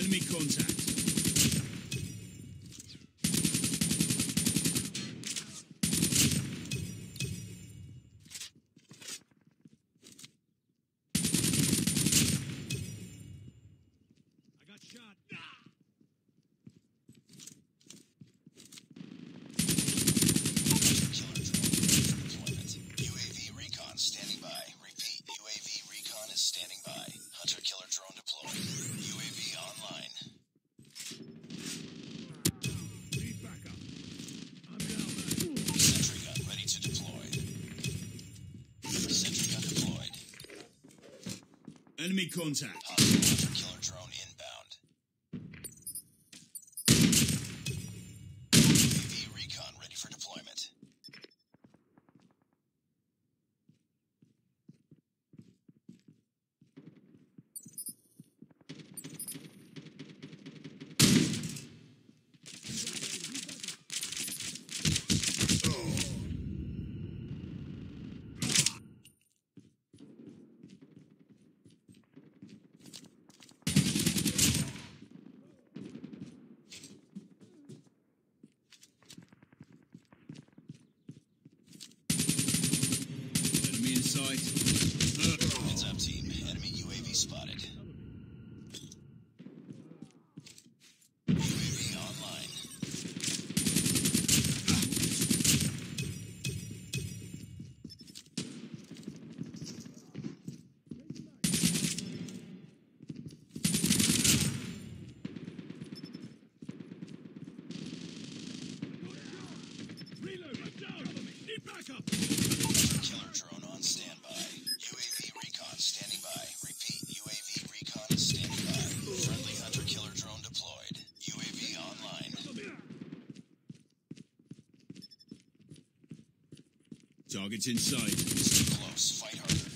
Enemy contact. Enemy contact. site. Heads up, team. Enemy UAV spotted. UAV online. Reload! Down! Need backup! Killer drone recon standby. UAV recon standing by. Repeat, UAV recon standing by. Friendly hunter killer drone deployed. UAV online. Targets in sight. Stay close. Fight harder.